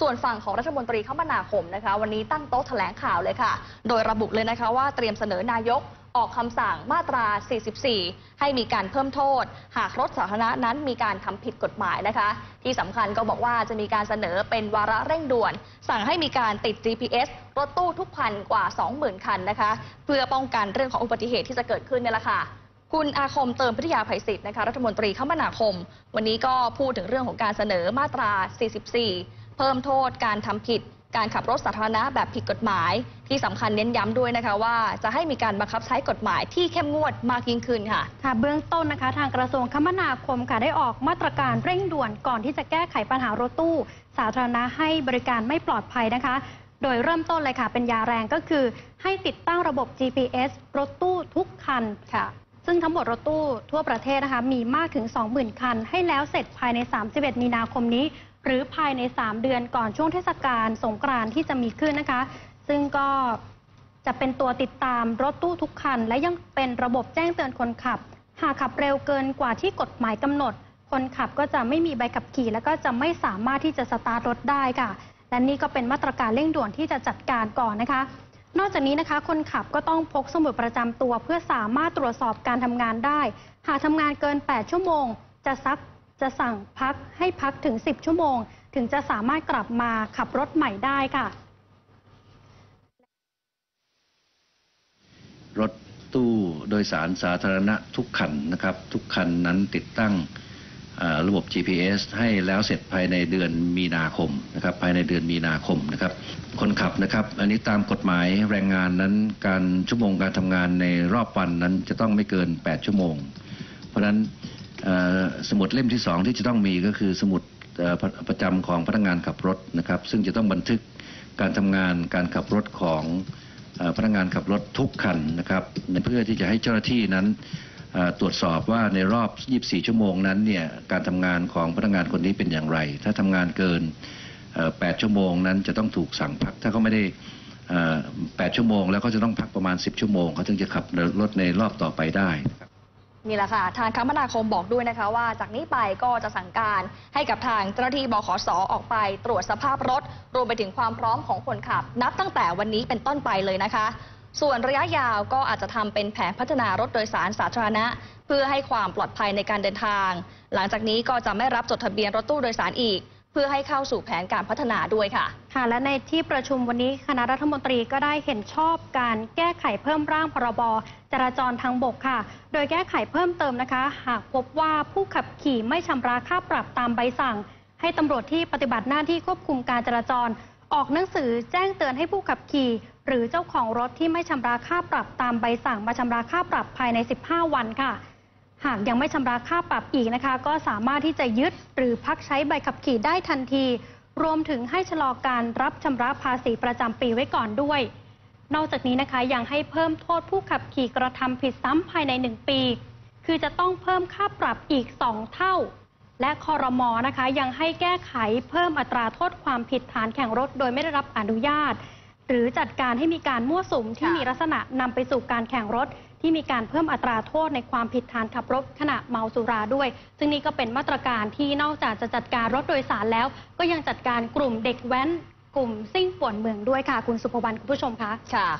ส่วนฝั่งของรัฐมนตรีคมนาคมนะคะ วันนี้ตั้งโต๊ะแถลงข่าวเลยค่ะ โดยระบุเลยนะคะว่าเตรียมเสนอนายกออกคำสั่งมาตรา 44 ให้มีการเพิ่มโทษ หากรถสาธารณะนั้นมีการทำผิดกฎหมายนะคะ ที่สำคัญก็บอกว่าจะมีการเสนอเป็นวาระเร่งด่วน สั่งให้มีการติด GPS รถตู้ทุกคันกว่า 20,000 คันนะคะ เพื่อป้องกันเรื่องของอุบัติเหตุที่จะเกิดขึ้นนี่แหละค่ะคุณอาคมเติมพิทยาภัยศิษย์นะคะรัฐมนตรีคมนาคม วันนี้ก็พูดถึงเรื่องของการเสนอมาตรา 44 เพิ่มโทษการทำผิดการขับรถสาธารณะแบบผิดกฎหมาย ที่สำคัญเน้นย้ำด้วยนะคะว่าจะให้มีการบังคับใช้กฎหมายที่เข้มงวดมากยิ่งขึ้นค่ะค่ะ เบื้องต้นนะคะ ทางกระทรวงคมนาคมค่ะได้ออกมาตรการเร่งด่วนก่อนที่จะแก้ไขปัญหารถตู้ สาธารณะให้บริการไม่ปลอดภัยนะคะ โดยเริ่มต้นเลยค่ะ เป็นยาแรงก็คือ ให้ติดตั้งระบบ GPS รถตู้ทุกคันค่ะ ซึ่งทั้งหมดรถตู้ทั่วประเทศนะคะมีมากถึง 20,000 คัน ให้แล้วเสร็จภายใน 31 มีนาคมนี้ หรือภายใน 3 เดือนก่อนช่วงเทศกาลสงกรานต์ที่จะมีขึ้นนะคะ ซึ่งก็จะเป็นตัวติดตามรถตู้ทุกคัน และยังเป็นระบบแจ้งเตือนคนขับ หากขับเร็วเกินกว่าที่กฎหมายกำหนด คนขับก็จะไม่มีใบขับขี่ แล้วก็จะไม่สามารถที่จะสตาร์ทรถได้ค่ะ และนี่ก็เป็นมาตรการเร่งด่วนที่จะจัดการก่อนนะคะ นอกจากนี้นะคะ คนขับก็ต้องพกสมุดประจำตัว เพื่อสามารถตรวจสอบการทำงานได้ หากทำงานเกิน 8 ชั่วโมง จะซักจะสั่งพักให้พักถึง 10 ชั่วโมง ถึงจะสามารถกลับมาขับรถใหม่ได้ค่ะ รถตู้โดยสารสาธารณะทุกคันนะครับ ทุกคันนั้นติดตั้ง ระบบ GPS ให้แล้วเสร็จภายในเดือนมีนาคมนะครับภายในเดือนมีนาคมนะครับคนขับนะครับ อันนี้ตามกฎหมายแรงงานนั้นการชั่วโมงการทำงานในรอบวันนั้นจะต้องไม่เกิน 8 ชั่วโมง เพราะฉะนั้นสมุดเล่มที่สองที่จะต้องมีก็คือสมุดประจำของพนักงานขับรถนะครับ ซึ่งจะต้องบันทึกการทำงานการขับรถของอพนักงานขับรถทุกคันนะครับเพื่อที่จะให้เจ้าหน้าที่นั้น ตรวจสอบว่าในรอบ 24 ชั่วโมงนั้นเนี่ยการทำงานของพนักงานคนนี้เป็นอย่างไร ถ้าทำงานเกิน 8 ชั่วโมงนั้นจะต้องถูกสั่งพัก ถ้าเขาไม่ได้ 8 ชั่วโมง แล้วเขาจะต้องพักประมาณ 10 ชั่วโมงเขาถึงจะขับรถในรอบต่อไปได้นี่แหละค่ะ ทางคมนาคมบอกด้วยนะคะว่า จากนี้ไปก็จะสั่งการให้กับทางเจ้าหน้าที่บขสออกไปตรวจสภาพรถ รวมไปถึงความพร้อมของคนขับ นับตั้งแต่วันนี้เป็นต้นไปเลยนะคะ ส่วนระยะยาวก็อาจจะทำเป็นแผนพัฒนารถโดยสารสาธารณะ เพื่อให้ความปลอดภัยในการเดินทาง หลังจากนี้ก็จะไม่รับจดทะเบียนรถตู้โดยสารอีก เพื่อให้เข้าสู่แผนการพัฒนาด้วยค่ะ ค่ะและในที่ประชุมวันนี้คณะรัฐมนตรีก็ได้เห็นชอบการแก้ไขเพิ่มร่างพรบจราจรทางบกค่ะ โดยแก้ไขเพิ่มเติมนะคะ หากพบว่าผู้ขับขี่ไม่ชำระค่าปรับตามใบสั่ง ให้ตำรวจที่ปฏิบัติหน้าที่ควบคุมการจราจร ออกหนังสือแจ้งเตือนให้ผู้ขับขี่ หรือเจ้าของรถที่ไม่ชำระค่าปรับตามใบสั่งมาชำระค่าปรับภายใน 15 วันค่ะ หากยังไม่ชำระค่าปรับอีกนะคะ ก็สามารถที่จะยึดหรือพักใช้ใบขับขี่ได้ทันที รวมถึงให้ชะลอการรับชำระภาษีประจำปีไว้ก่อนด้วย นอกจากนี้นะคะยังให้เพิ่มโทษผู้ขับขี่กระทำผิดซ้ำภายใน 1 ปี คือจะต้องเพิ่มค่าปรับอีก 2 เท่า และคอรมอนะคะ ยังให้แก้ไขเพิ่มอัตราโทษความผิดฐานแข่งรถ โดยไม่ได้รับอนุญาต หรือจัดการให้มีการมั่วสุมที่ค่ะมีลักษณะนำไปสู่การแข่งรถ ที่มีการเพิ่มอัตราโทษในความผิดฐานขับรถขณะเมาสุราด้วย ซึ่งนี่ก็เป็นมาตรการที่นอกจากจะจัดการรถโดยสารแล้ว ก็ยังจัดการกลุ่มเด็กแว้น กลุ่มซิ่งป่วนเมืองด้วยค่ะ คุณสุภวรรณคุณผู้ชมคะค่ะ